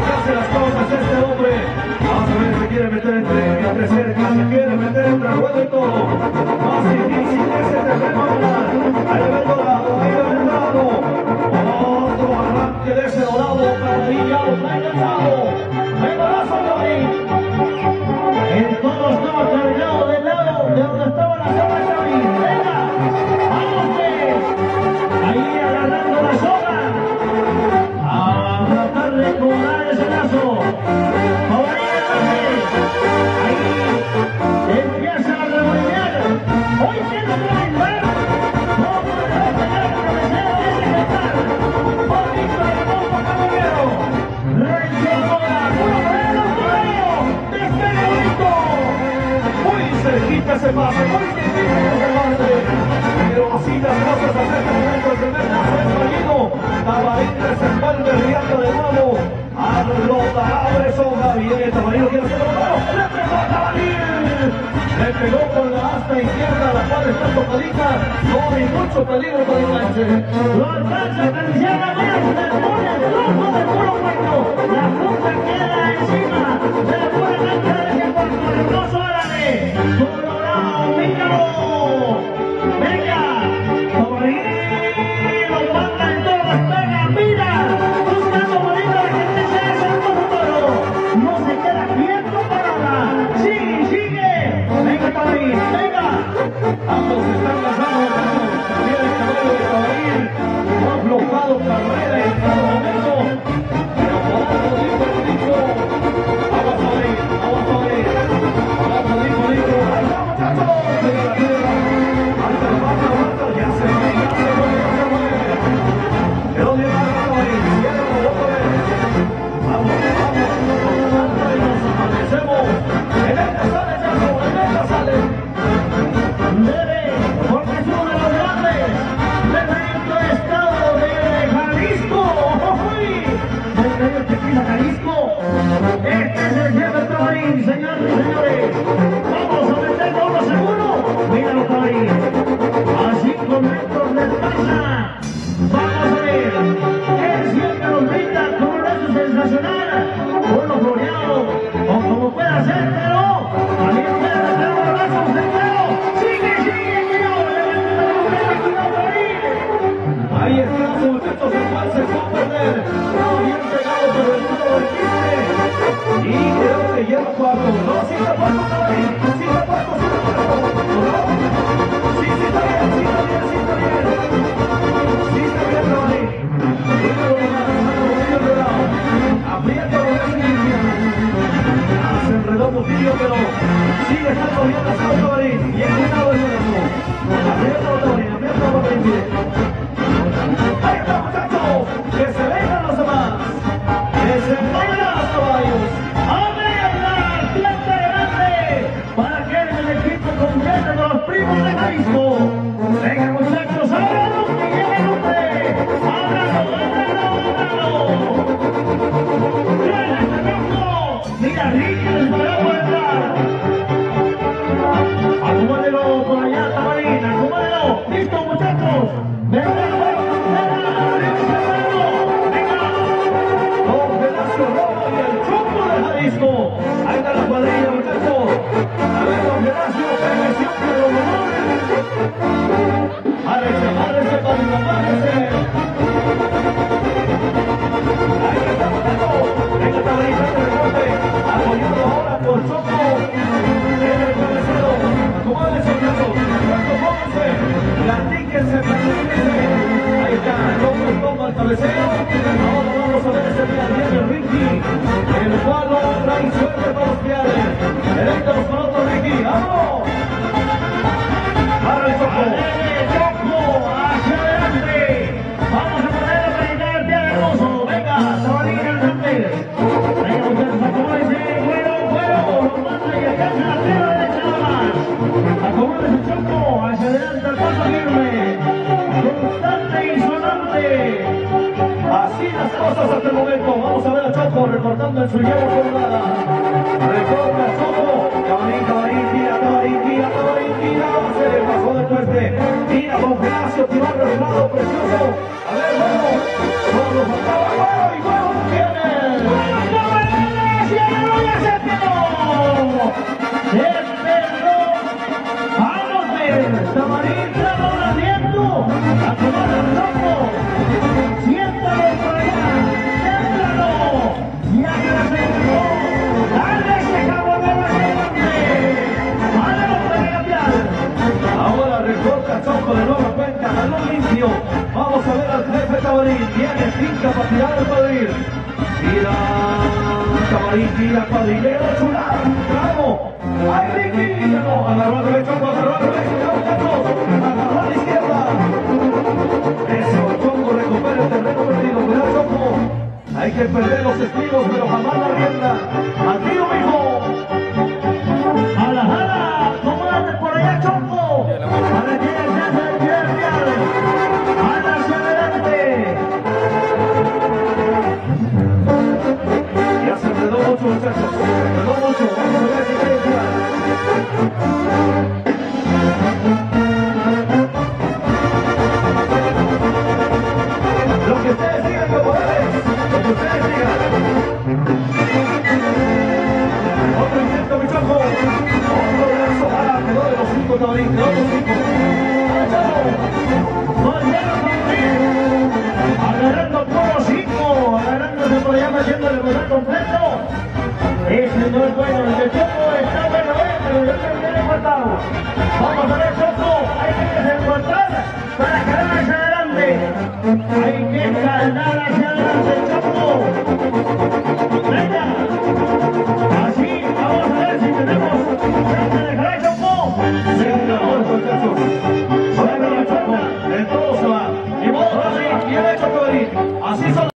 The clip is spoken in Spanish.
谢谢。regresó Gabriel Tamarindo, que le pegó a le pegó con la asta izquierda, la cual está tocadita, no hay mucho peligro para el enganche. Lo alcanza, pero el del este la punta queda Бабушка! el palo traición de los piales, electos pronto de aquí, ¡vamos! Maritira Padillera Chulada Agarrando por 5, agarrándose por allá, haciendo el lugar completo. Este no es bueno, el de Choco está bueno, eh, pero yo estoy bien encortado. Vamos a ver, Choco, hay que desencortar para jalar hacia adelante. Hay que jalar hacia adelante, Choco. Venga.